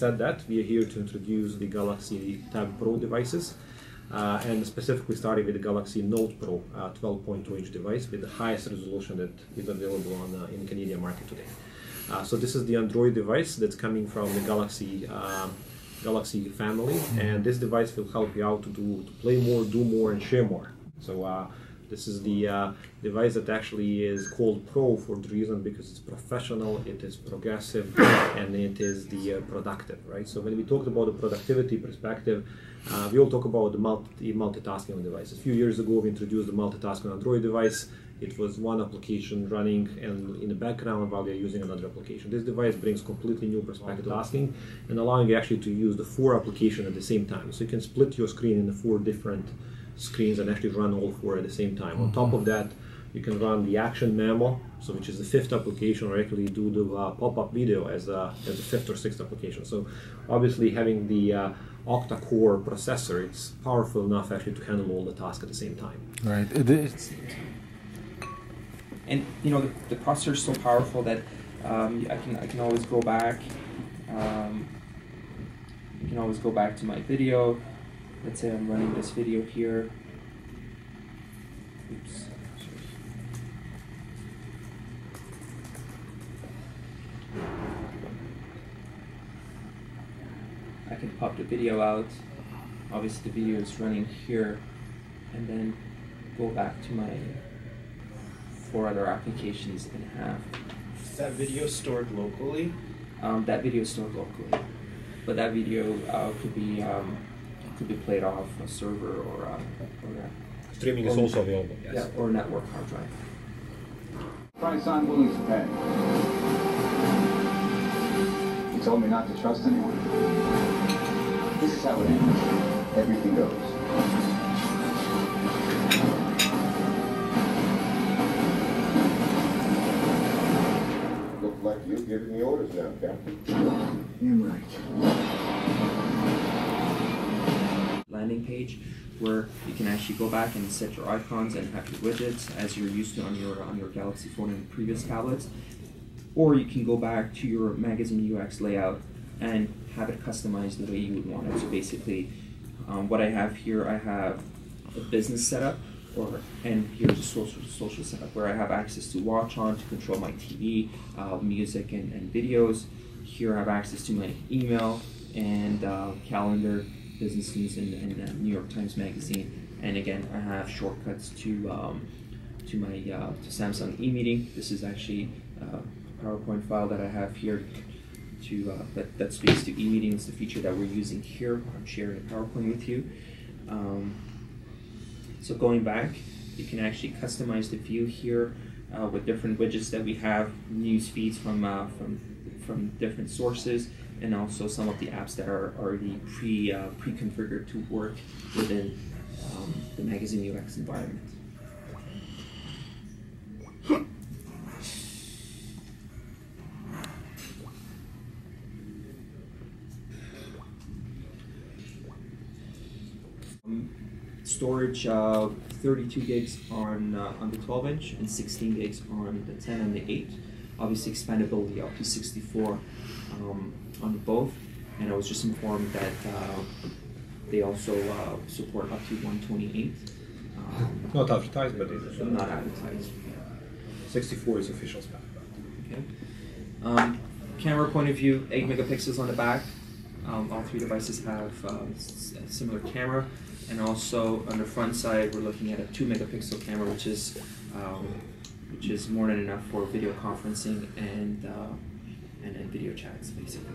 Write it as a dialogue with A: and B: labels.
A: said that, we are here to introduce the Galaxy Tab Pro devices. Uh, and specifically starting with the Galaxy Note Pro uh, 12.2 inch device with the highest resolution that is available on uh, in Canadian market today. Uh, so this is the Android device that's coming from the Galaxy um, Galaxy family, and this device will help you out to do to play more, do more, and share more. So uh, this is the uh, device that actually is called Pro for the reason because it's professional, it is progressive, and it is the uh, productive, right? So when we talked about the productivity perspective, uh, we all talk about the multi multitasking devices. A few years ago, we introduced the multitasking Android device. It was one application running and in the background while they're using another application. This device brings completely new perspective tasking and allowing you actually to use the four applications at the same time. So you can split your screen into four different screens and actually run all four at the same time. Mm-hmm. On top of that, you can run the action memo, so which is the fifth application, or actually do the uh, pop-up video as a, as a fifth or sixth application. So obviously having the uh, octa-core processor, it's powerful enough actually to handle all the tasks at the same time.
B: Right. It's,
C: and you know the, the processor is so powerful that um, I can I can always go back. Um, you can always go back to my video let's say I'm running this video here. Oops. I can pop the video out. Obviously the video is running here and then go back to my four other applications and have.
D: Is that video stored locally?
C: Um, that video is stored locally. But that video uh, could be um, could be played off a server or a, or
A: a streaming is also available. Yes.
C: Yeah, or a network hard drive.
E: Price I'm willing to pay. You told me not to trust anyone. This is how it ends. Everything goes.
F: Looks like you're giving the orders now, Captain.
E: Damn right
C: landing page where you can actually go back and set your icons and have your widgets as you're used to on your on your Galaxy phone and previous tablets. Or you can go back to your magazine UX layout and have it customized the way you would want it. So basically, um, what I have here, I have a business setup, or and here's a social social setup where I have access to WatchON to control my TV, uh, music, and, and videos. Here I have access to my email and uh, calendar Business News and, and uh, New York Times Magazine. And again, I have shortcuts to um, to my uh, to Samsung e-meeting. This is actually uh, a PowerPoint file that I have here to uh, that, that speaks to e-meeting. It's the feature that we're using here. I'm sharing a PowerPoint with you. Um, so going back, you can actually customize the view here uh, with different widgets that we have, news feeds from from from different sources and also some of the apps that are already pre uh, pre-configured to work within um, the magazine UX environment. Storage uh, 32 gigs on uh, on the 12 inch and 16 gigs on the 10 and the 8 obviously expandability up to 64 um, on both, and I was just informed that uh, they also uh, support up to 128. Um,
A: not advertised, but it is.
C: Not advertised.
A: 64 is official spec.
C: Okay. Um, camera point of view, 8 megapixels on the back. Um, all three devices have uh, a similar camera. And also on the front side, we're looking at a 2 megapixel camera, which is um, which is more than enough for video conferencing and uh, and, and video chats, basically.